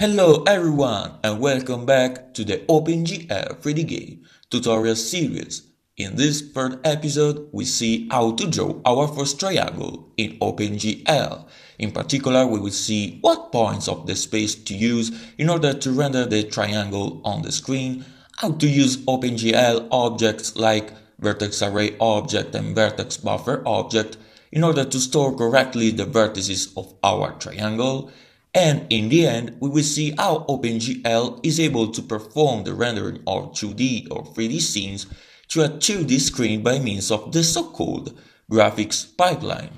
Hello everyone and welcome back to the OpenGL 3D game tutorial series. In this third episode, we see how to draw our first triangle in OpenGL. In particular, we will see what points of the space to use in order to render the triangle on the screen, how to use OpenGL objects like vertex array object and vertex buffer object in order to store correctly the vertices of our triangle, and in the end, we will see how OpenGL is able to perform the rendering of 2D or 3D scenes to a 2D screen by means of the so-called graphics pipeline.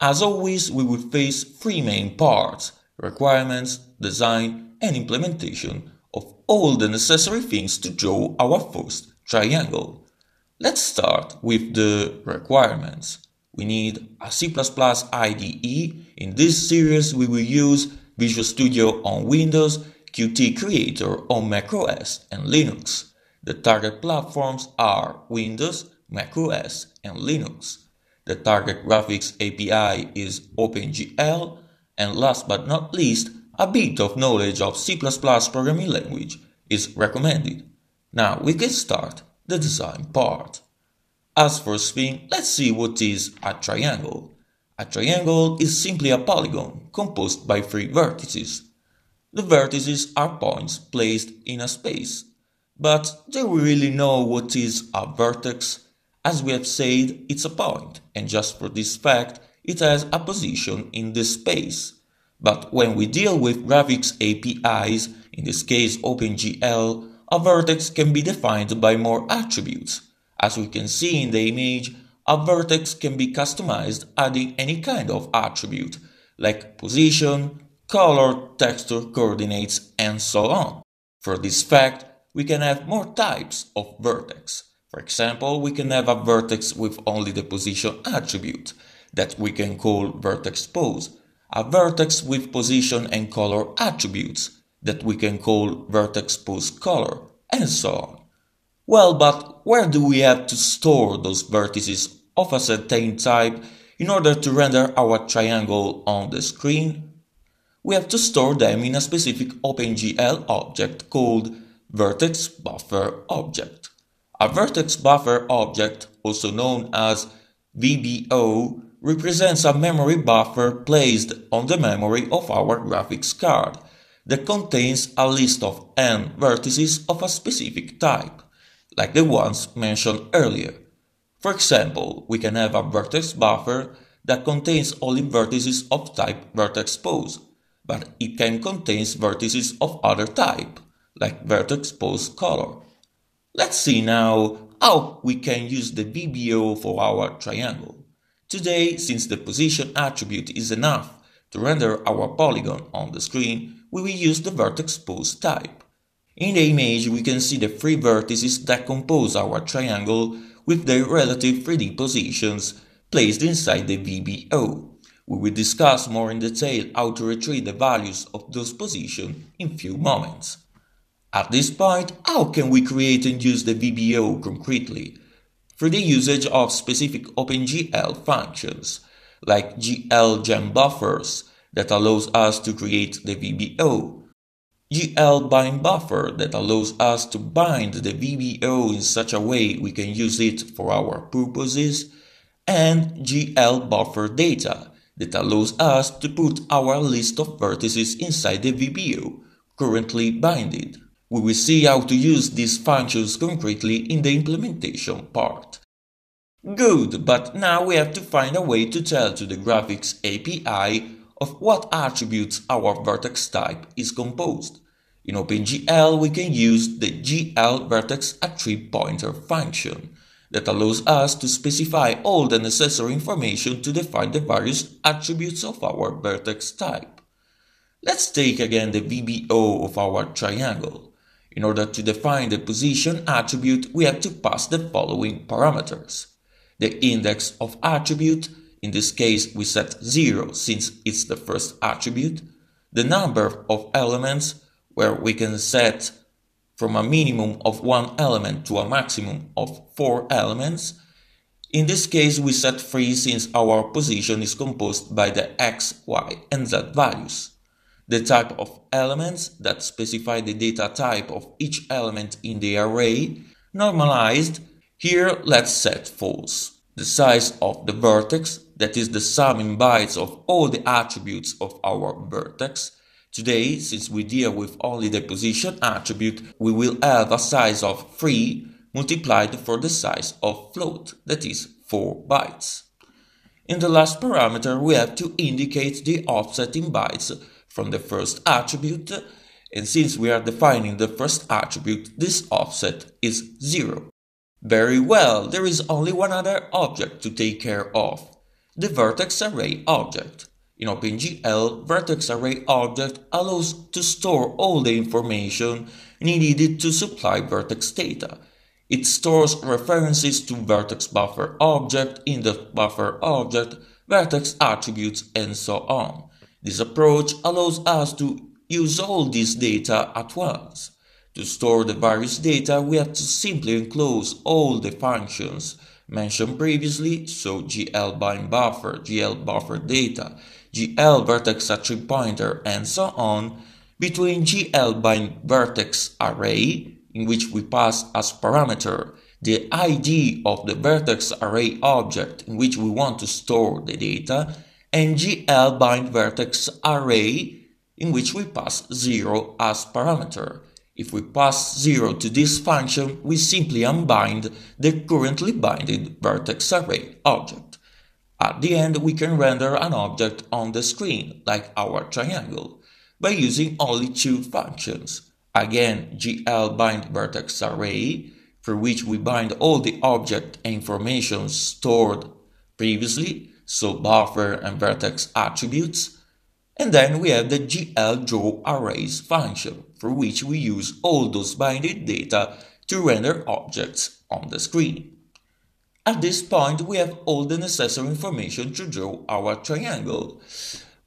As always, we will face three main parts, requirements, design, and implementation of all the necessary things to draw our first triangle. Let's start with the requirements we need a C++ IDE. In this series, we will use Visual Studio on Windows, Qt Creator on macOS and Linux. The target platforms are Windows, macOS, and Linux. The target graphics API is OpenGL, and last but not least, a bit of knowledge of C++ programming language is recommended. Now we can start the design part. As for spin, let's see what is a triangle. A triangle is simply a polygon composed by three vertices. The vertices are points placed in a space. But do we really know what is a vertex? As we have said, it's a point, and just for this fact, it has a position in the space. But when we deal with graphics APIs, in this case OpenGL, a vertex can be defined by more attributes, as we can see in the image, a vertex can be customized adding any kind of attribute, like position, color, texture, coordinates, and so on. For this fact, we can have more types of vertex. For example, we can have a vertex with only the position attribute, that we can call vertex pose, a vertex with position and color attributes, that we can call vertex pose color, and so on. Well, but where do we have to store those vertices of a certain type in order to render our triangle on the screen? We have to store them in a specific OpenGL object called vertex buffer object. A vertex buffer object, also known as VBO, represents a memory buffer placed on the memory of our graphics card that contains a list of n vertices of a specific type like the ones mentioned earlier. For example, we can have a vertex buffer that contains only vertices of type vertex pose, but it can contain vertices of other type, like vertex pose color. Let's see now how we can use the VBO for our triangle. Today, since the position attribute is enough to render our polygon on the screen, we will use the vertex pose type. In the image we can see the three vertices that compose our triangle with their relative 3D positions placed inside the VBO. We will discuss more in detail how to retrieve the values of those positions in few moments. At this point, how can we create and use the VBO concretely? Through the usage of specific OpenGL functions, like GL gen buffers, that allows us to create the VBO, GL bind buffer that allows us to bind the VBO in such a way we can use it for our purposes, and GL buffer data that allows us to put our list of vertices inside the VBO currently binded. We will see how to use these functions concretely in the implementation part. Good, but now we have to find a way to tell to the graphics API of what attributes our vertex type is composed. In OpenGL, we can use the GL vertex attrib pointer function that allows us to specify all the necessary information to define the various attributes of our vertex type. Let's take again the VBO of our triangle. In order to define the position attribute, we have to pass the following parameters. The index of attribute, in this case we set 0 since it's the first attribute, the number of elements, where we can set from a minimum of one element to a maximum of four elements. In this case, we set 3 since our position is composed by the x, y, and z values. the type of elements that specify the data type of each element in the array, normalized, here let's set false. The size of the vertex, that is the sum in bytes of all the attributes of our vertex. Today, since we deal with only the position attribute, we will have a size of 3 multiplied for the size of float, that is 4 bytes. In the last parameter, we have to indicate the offset in bytes from the first attribute, and since we are defining the first attribute, this offset is 0. Very well, there is only one other object to take care of, the vertex array object. In OpenGL, vertex array object allows to store all the information needed to supply vertex data. It stores references to vertex buffer object, index buffer object, vertex attributes, and so on. This approach allows us to use all this data at once. To store the various data, we have to simply enclose all the functions mentioned previously, so GL bind buffer, GL buffer data, GL vertex attribute pointer, and so on, between GL bind vertex array, in which we pass as parameter the ID of the vertex array object in which we want to store the data, and GL bind vertex array in which we pass 0 as parameter. If we pass 0 to this function, we simply unbind the currently binded vertex array object. At the end, we can render an object on the screen, like our triangle, by using only two functions. Again, GL bind vertex array, for which we bind all the object information stored previously, so buffer and vertex attributes. And then we have the GL draw arrays function, for which we use all those binded data to render objects on the screen. At this point, we have all the necessary information to draw our triangle.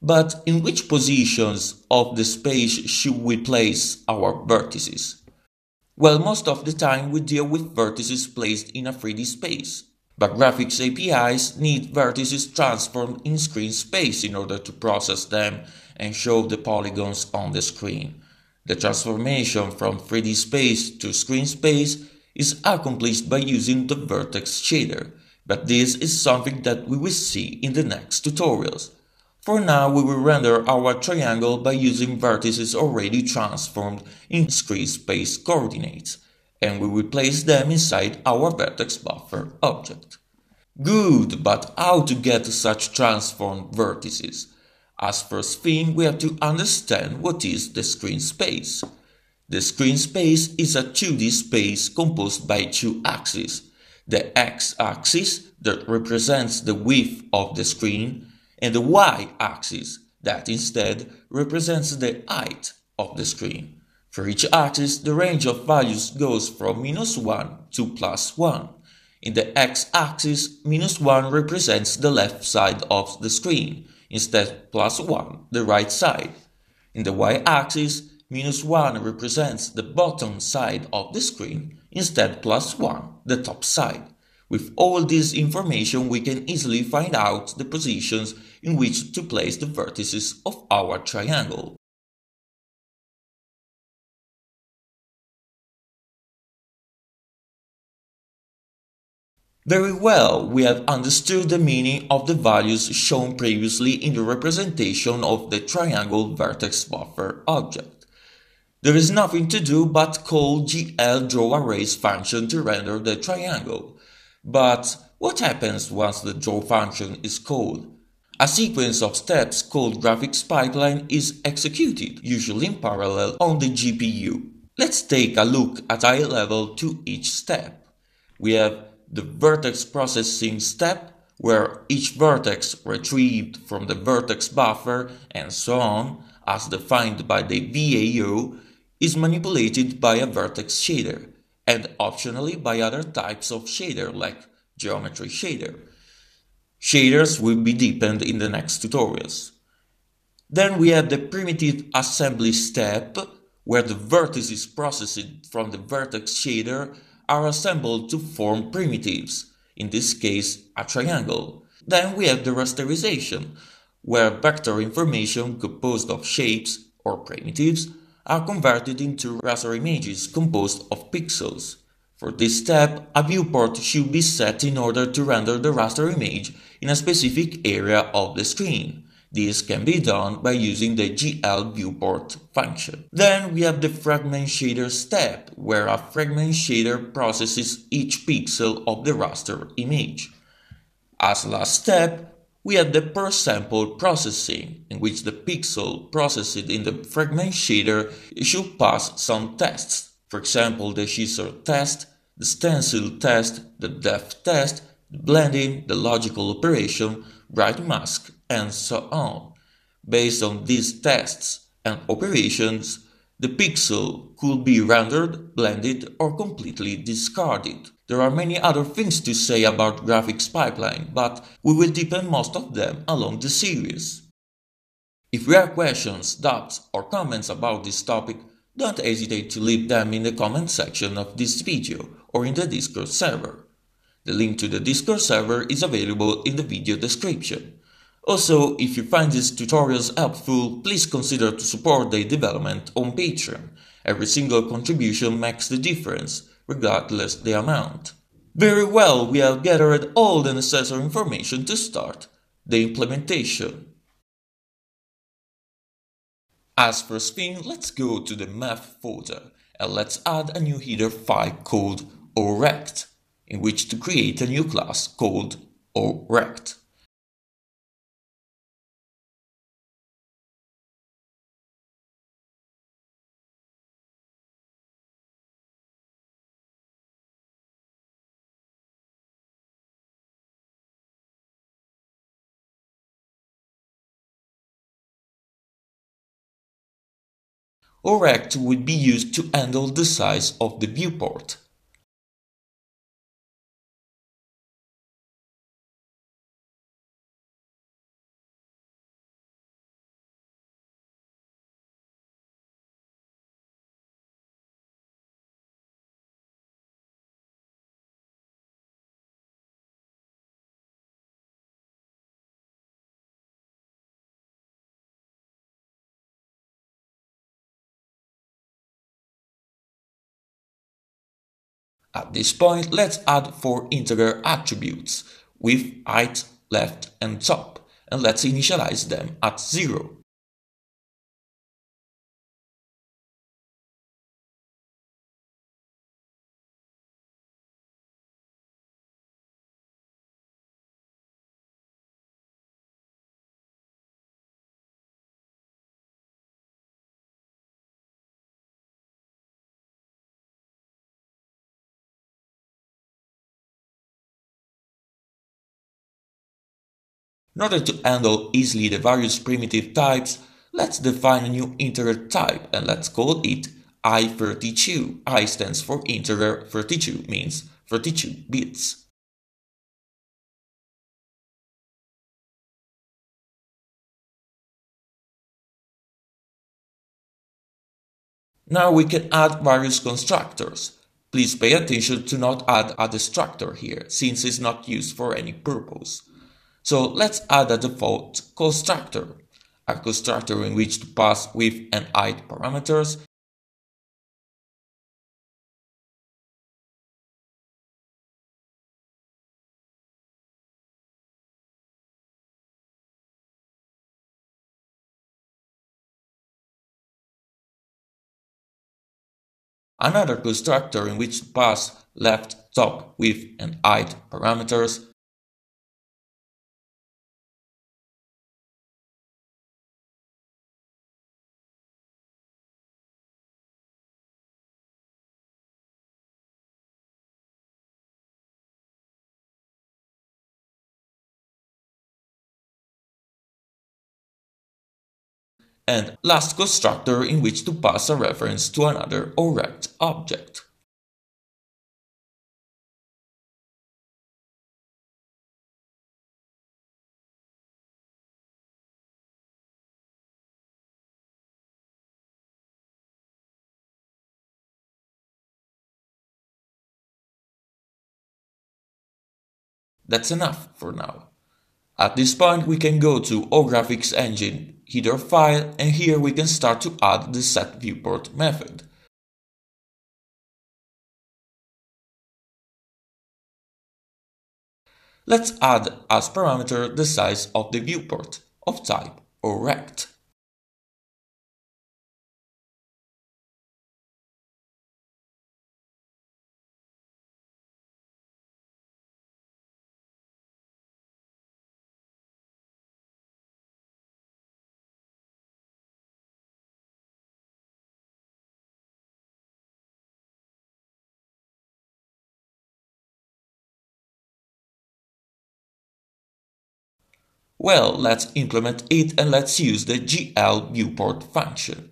But in which positions of the space should we place our vertices? Well, most of the time we deal with vertices placed in a 3D space, but graphics APIs need vertices transformed in screen space in order to process them and show the polygons on the screen. The transformation from 3D space to screen space is accomplished by using the vertex shader, but this is something that we will see in the next tutorials. For now, we will render our triangle by using vertices already transformed in screen space coordinates and we will place them inside our vertex buffer object. Good, but how to get such transformed vertices? As first thing, we have to understand what is the screen space. The screen space is a 2D space composed by two axes. The x-axis that represents the width of the screen and the y-axis that instead represents the height of the screen. For each axis, the range of values goes from minus 1 to plus 1. In the x-axis, minus 1 represents the left side of the screen, instead plus 1 the right side. In the y-axis, minus 1 represents the bottom side of the screen, instead plus 1 the top side. With all this information, we can easily find out the positions in which to place the vertices of our triangle. Very well, we have understood the meaning of the values shown previously in the representation of the triangle vertex buffer object. There is nothing to do but call GL draw arrays function to render the triangle. But what happens once the draw function is called? A sequence of steps called graphics pipeline is executed, usually in parallel on the GPU. Let's take a look at high level to each step. We have the vertex processing step where each vertex retrieved from the vertex buffer and so on, as defined by the VAO, is manipulated by a vertex shader and optionally by other types of shader like geometry shader. Shaders will be deepened in the next tutorials. Then we have the primitive assembly step where the vertices is processed from the vertex shader are assembled to form primitives, in this case a triangle. Then we have the rasterization, where vector information composed of shapes or primitives, are converted into raster images composed of pixels. For this step, a viewport should be set in order to render the raster image in a specific area of the screen. This can be done by using the GL viewport function. Then we have the fragment shader step, where a fragment shader processes each pixel of the raster image. As last step, we have the per sample processing, in which the pixel processed in the fragment shader should pass some tests, for example the scissor test, the stencil test, the depth test, the blending, the logical operation, write mask, and so on. Based on these tests and operations, the pixel could be rendered, blended, or completely discarded. There are many other things to say about graphics pipeline, but we will deepen most of them along the series. If you have questions, doubts, or comments about this topic, don't hesitate to leave them in the comment section of this video or in the Discord server. The link to the Discord server is available in the video description. Also, if you find these tutorials helpful, please consider to support their development on Patreon. Every single contribution makes the difference, regardless the amount. Very well, we have gathered all the necessary information to start the implementation. As first thing, let's go to the math folder and let's add a new header file called orect, in which to create a new class called orect. orect would be used to handle the size of the viewport. At this point, let's add four integer attributes with height, left and top, and let's initialize them at 0. In order to handle easily the various primitive types, let's define a new integer type and let's call it i32. i stands for integer, 32 means 32 bits. Now we can add various constructors. Please pay attention to not add a destructor here, since it's not used for any purpose. So let's add a default constructor, a constructor in which to pass width and height parameters. Another constructor in which to pass left, top, width and height parameters, and last constructor in which to pass a reference to another orect object. That's enough for now. At this point we can go to our graphics engine header file and here we can start to add the set viewport method. Let's add as parameter the size of the viewport of type orect. Well, let's implement it and let's use the GL viewport function.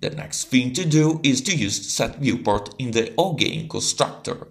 The next thing to do is to use setViewport in the OGame constructor.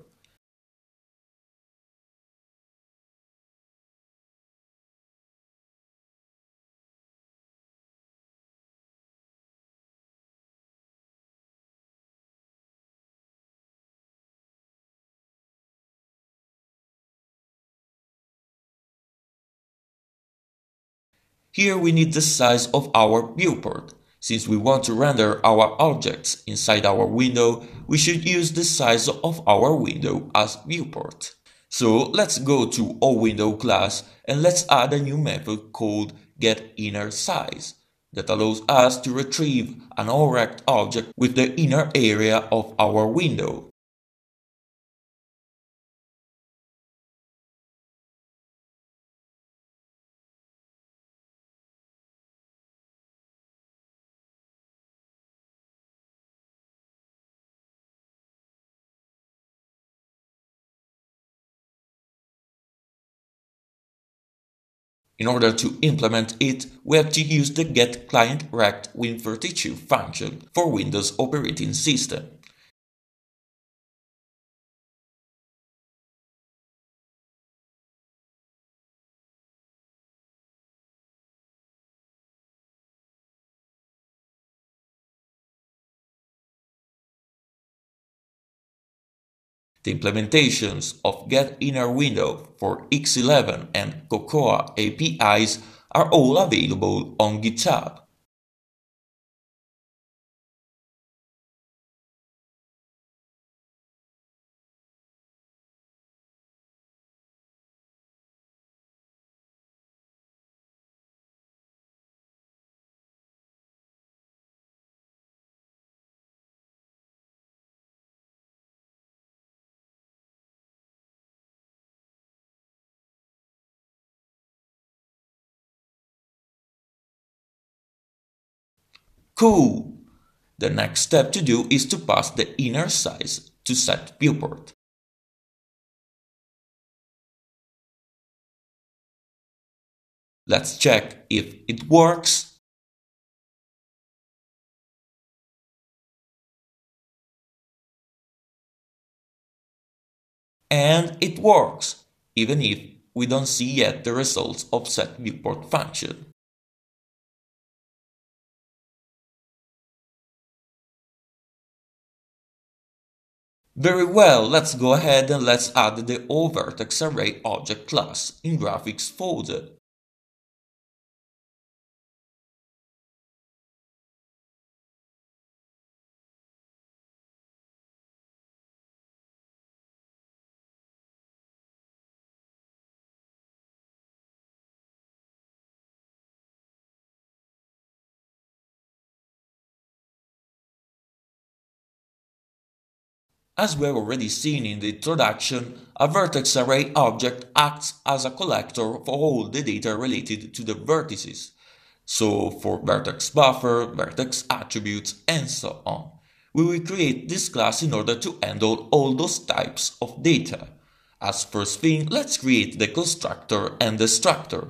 Here we need the size of our viewport. Since we want to render our objects inside our window, we should use the size of our window as viewport. So let's go to our window class and let's add a new method called getInnerSize that allows us to retrieve an object with the inner area of our window. In order to implement it, we have to use the getClientRect Win32 function for Windows operating system. The implementations of getInnerWindow for X11 and Cocoa APIs are all available on GitHub. Cool! The next step to do is to pass the inner size to set viewport. Let's check if it works. And it works, even if we don't see yet the results of set viewport function. Very well, let's go ahead and let's add the OVertex array object class in graphics folder. As we have already seen in the introduction, a vertex array object acts as a collector for all the data related to the vertices, so for vertex buffer, vertex attributes, and so on. We will create this class in order to handle all those types of data. As first thing, let's create the constructor and destructor.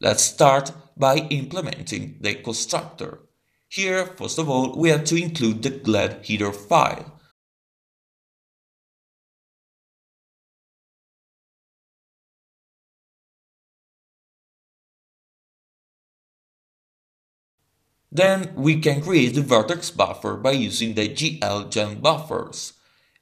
Let's start by implementing the constructor. Here, first of all, we have to include the glad header file. Then we can create the vertex buffer by using the glgen buffers.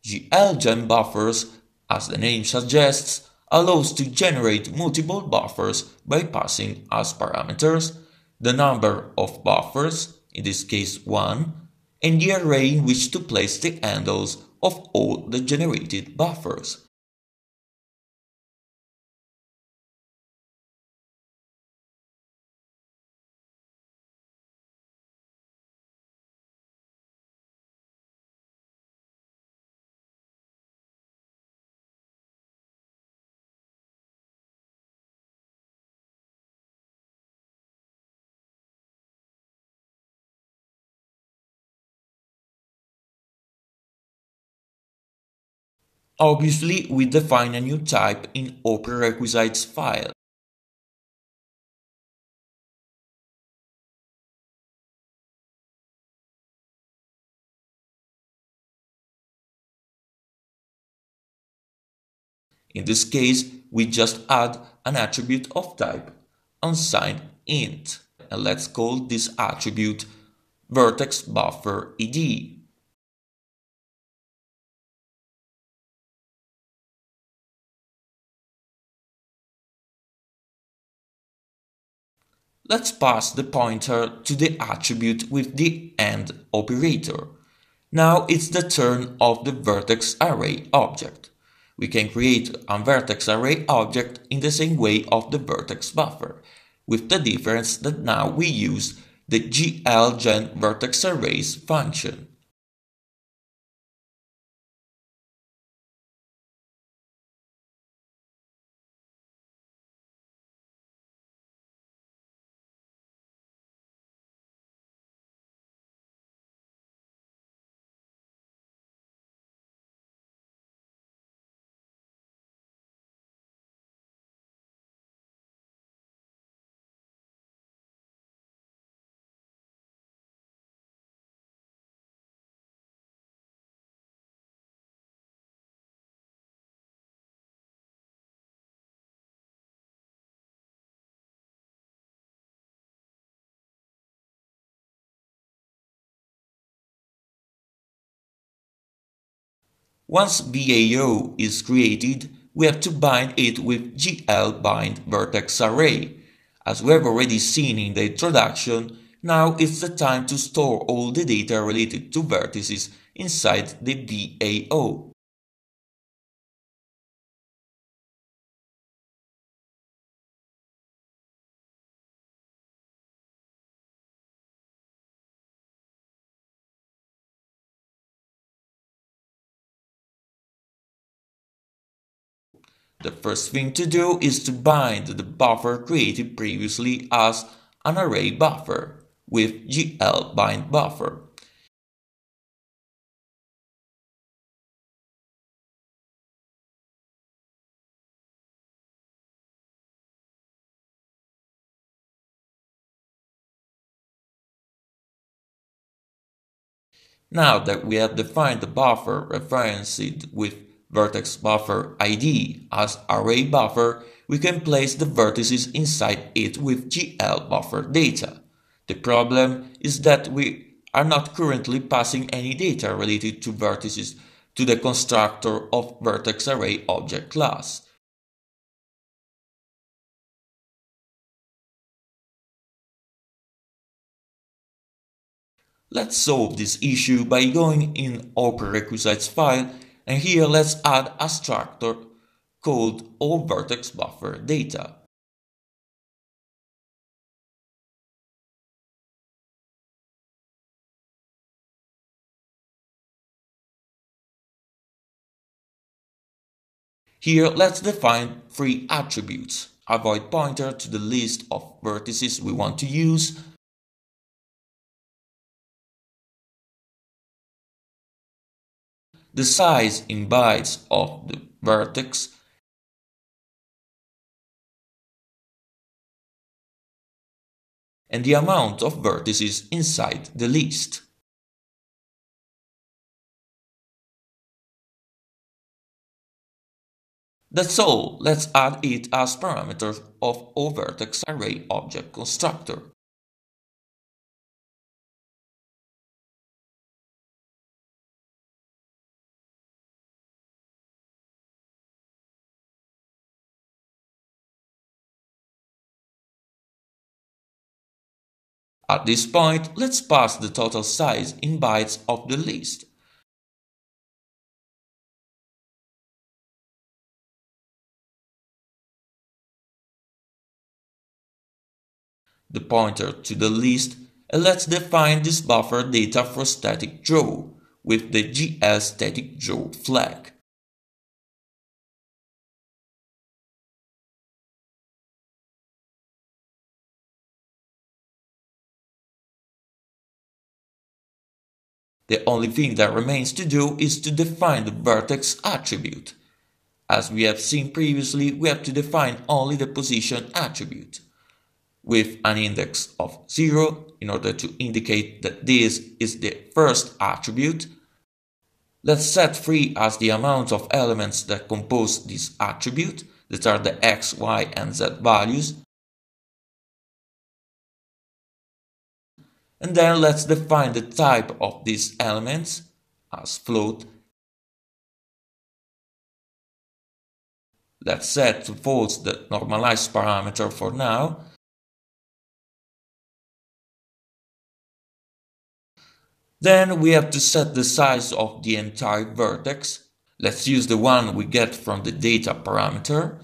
glgen buffers, as the name suggests, allows to generate multiple buffers by passing as parameters the number of buffers, in this case 1, and the array in which to place the handles of all the generated buffers. Obviously, we define a new type in OPrerequisites file. In this case, we just add an attribute of type unsigned int, and let's call this attribute vertex buffer id. Let's pass the pointer to the attribute with the AND operator. Now it's the turn of the vertex array object. We can create a vertex array object in the same way of the vertex buffer, with the difference that now we use the glgen vertex arrays function. Once VAO is created, we have to bind it with glbind vertex array. As we have already seen in the introduction, now it's the time to store all the data related to vertices inside the VAO. The first thing to do is to bind the buffer created previously as an array buffer with glbindBuffer. Now that we have defined the buffer referenced with vertex buffer ID as array buffer, we can place the vertices inside it with GL buffer data. The problem is that we are not currently passing any data related to vertices to the constructor of vertex array object class. Let's solve this issue by going in OPrerequisites file and here let's add a structure called all vertex buffer data. Here let's define three attributes. Avoid pointer to the list of vertices we want to use the size in bytes of the vertex and the amount of vertices inside the list. That's all, let's add it as parameters of our vertex array object constructor. At this point, let's pass the total size in bytes of the list. The pointer to the list and let's define this buffer data for static draw with the GL static flag. The only thing that remains to do is to define the vertex attribute. As we have seen previously, we have to define only the position attribute with an index of 0 in order to indicate that this is the first attribute. Let's set 3 as the amount of elements that compose this attribute, that are the x, y, and z values, And then let's define the type of these elements as float. Let's set to false the normalized parameter for now. Then we have to set the size of the entire vertex. Let's use the one we get from the data parameter.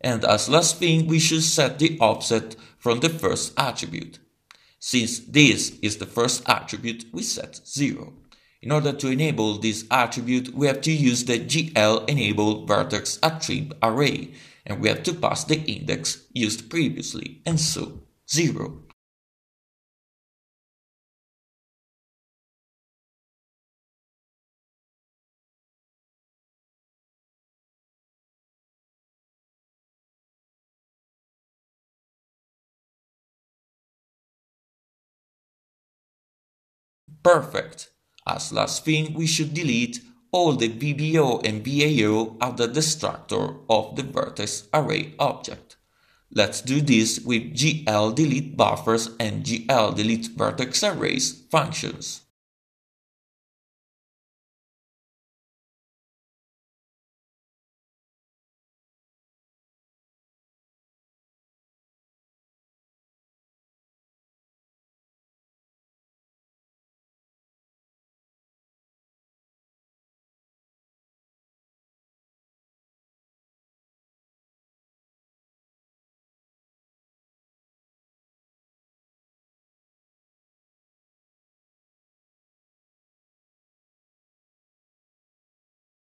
And as last thing, we should set the offset from the first attribute. Since this is the first attribute, we set 0. In order to enable this attribute, we have to use the GL enable vertex attrib array, and we have to pass the index used previously, and so 0. Perfect. As last thing, we should delete all the VBO and VAO of the destructor of the vertex array object. Let's do this with GL delete buffers and GL delete vertex arrays functions.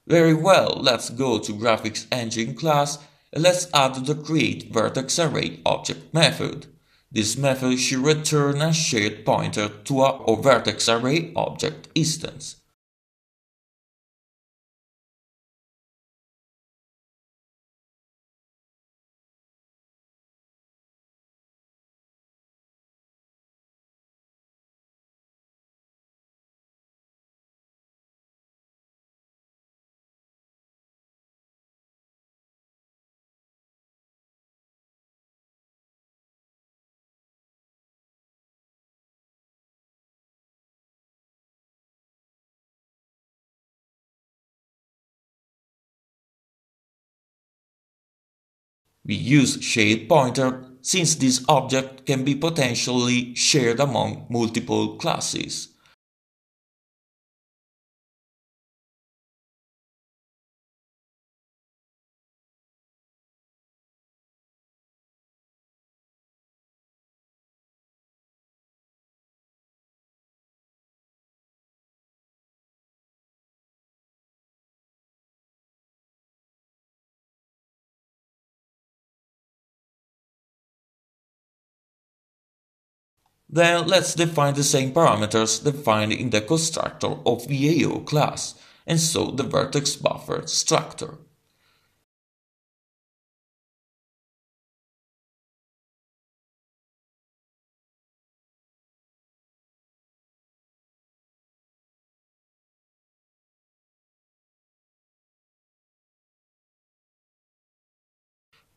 Very well, let's go to graphics engine class and let's add the create vertex array object method. This method should return a shared pointer to our vertex array object instance. We use shared pointer since this object can be potentially shared among multiple classes. Then let's define the same parameters defined in the constructor of VAO class, and so the vertex buffer structure.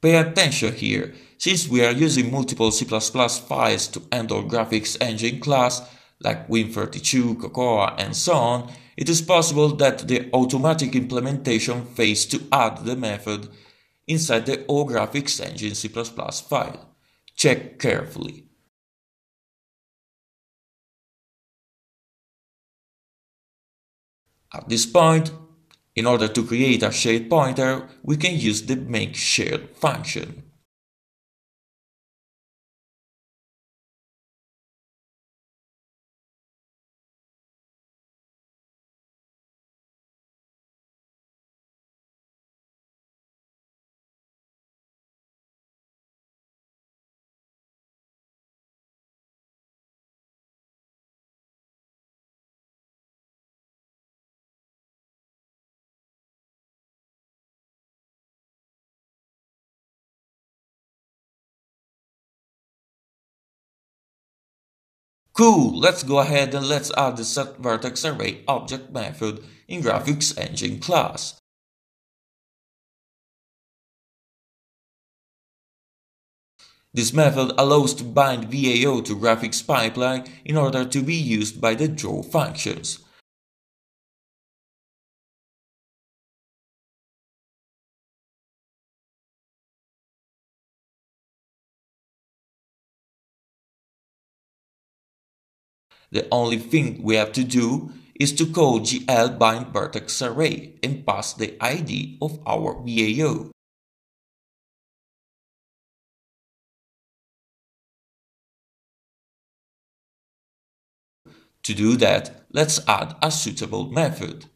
Pay attention here, since we are using multiple C++ files to handle graphics engine class, like Win32, Cocoa, and so on, it is possible that the automatic implementation fails to add the method inside the O graphics engine C++ file. Check carefully. At this point, in order to create a shared pointer, we can use the makeShared function. Cool, let's go ahead and let's add the set vertex array object method in Graphics Engine class. This method allows to bind VAO to graphics pipeline in order to be used by the draw functions. The only thing we have to do is to call gl bind vertex array and pass the ID of our VAO. To do that, let's add a suitable method.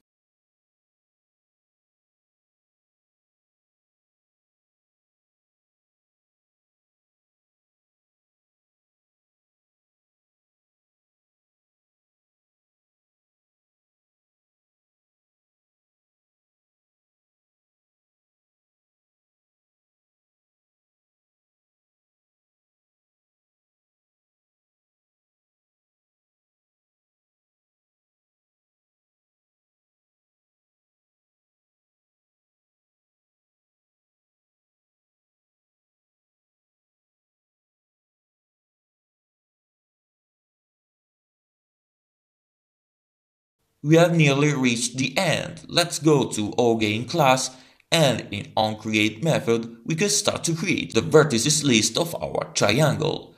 We have nearly reached the end. Let's go to OGame class and in onCreate method we can start to create the vertices list of our triangle.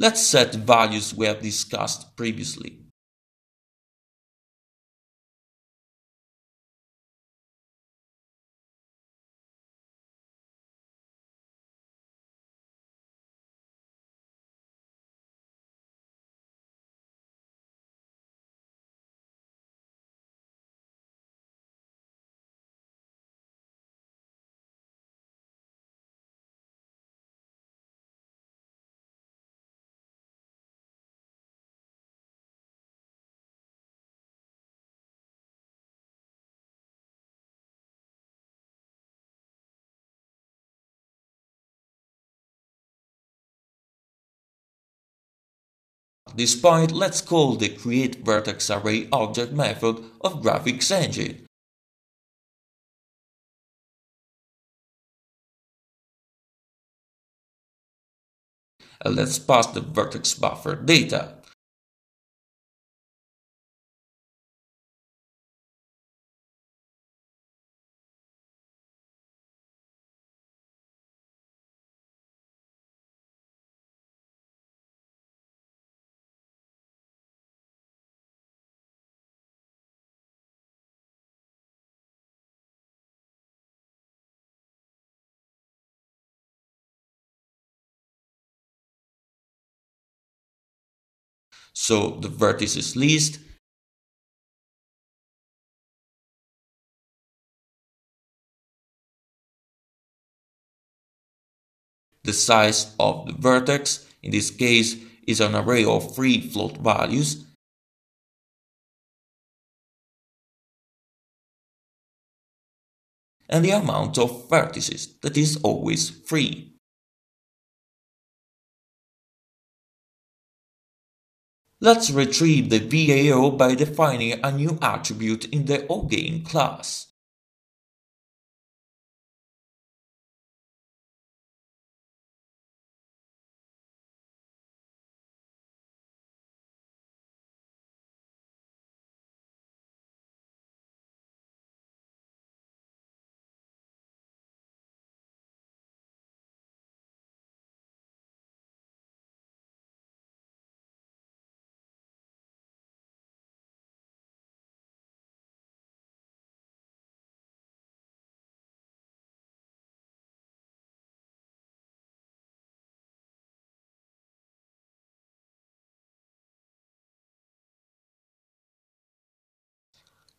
Let's set values we have discussed previously. This point, let's call the createVertexArray object method of Graphics Engine. And let's pass the vertex buffer data. So the vertices list The size of the vertex, in this case, is an array of free float values and the amount of vertices that is always free. Let's retrieve the VAO by defining a new attribute in the OGame class.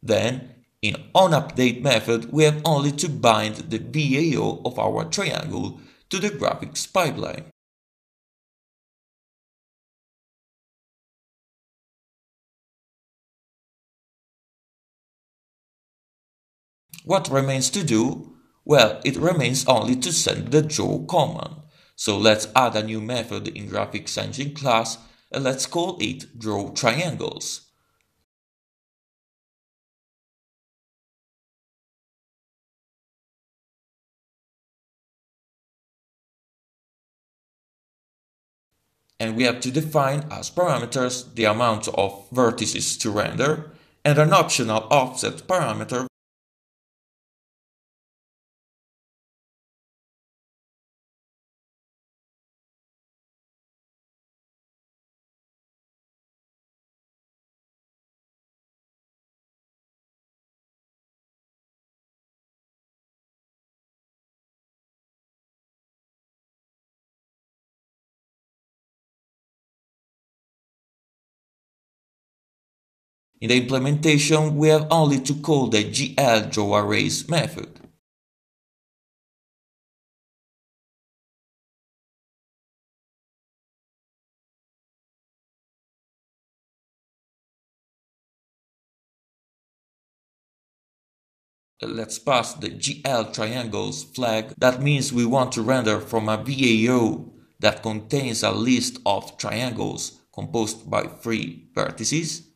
Then, in onUpdate method, we have only to bind the VAO of our triangle to the graphics pipeline. What remains to do? Well, it remains only to send the draw command. So let's add a new method in graphics engine class and let's call it draw triangles. And we have to define as parameters the amount of vertices to render and an optional offset parameter In the implementation, we have only to call the GL method. Let's pass the GL triangles flag. That means we want to render from a VAO that contains a list of triangles composed by three vertices.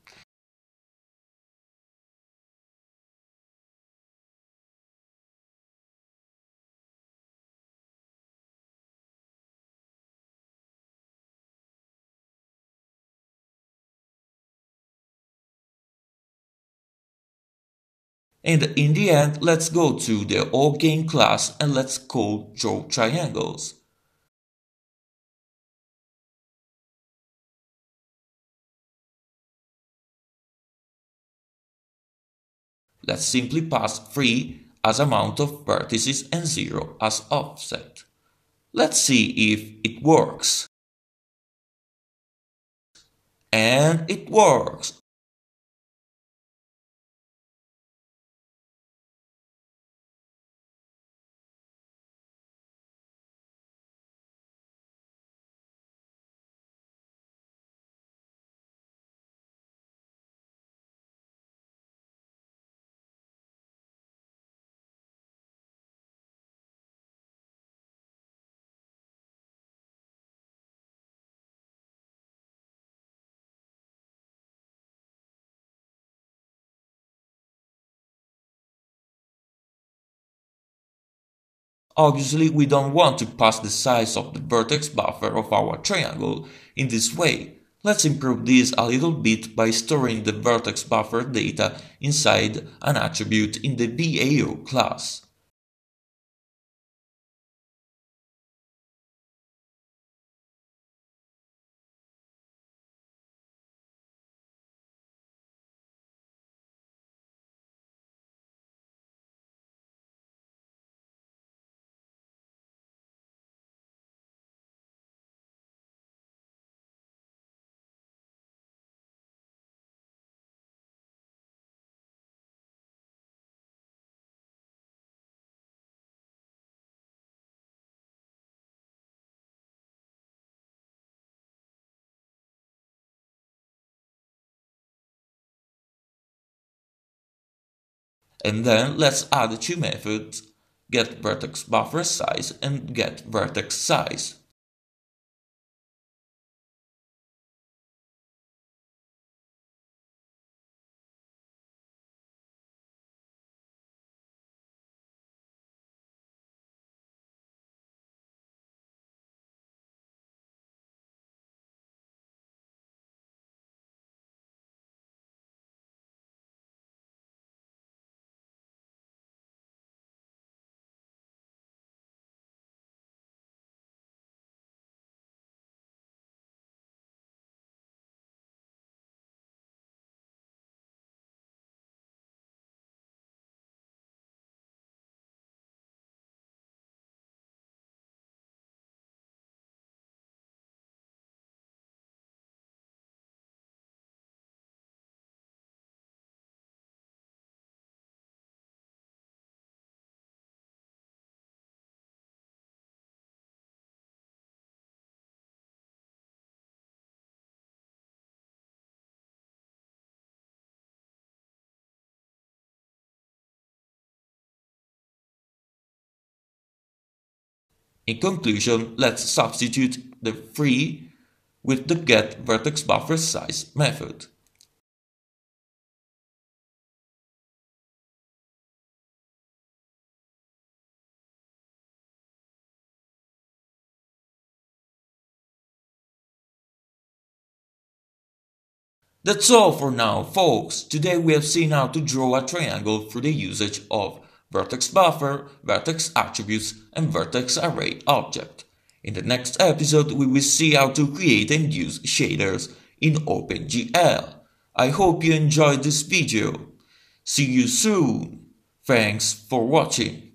And in the end, let's go to the OGame class and let's call draw triangles. Let's simply pass 3 as amount of vertices and 0 as offset. Let's see if it works. And it works! Obviously, we don't want to pass the size of the vertex buffer of our triangle in this way. Let's improve this a little bit by storing the vertex buffer data inside an attribute in the VAO class. And then let's add two methods, get vertex buffer size and get vertex size. In conclusion, let's substitute the free with the get vertex buffer size method. That's all for now, folks. Today we have seen how to draw a triangle through the usage of vertex buffer, vertex attributes, and vertex array object. In the next episode, we will see how to create and use shaders in OpenGL. I hope you enjoyed this video. See you soon. Thanks for watching.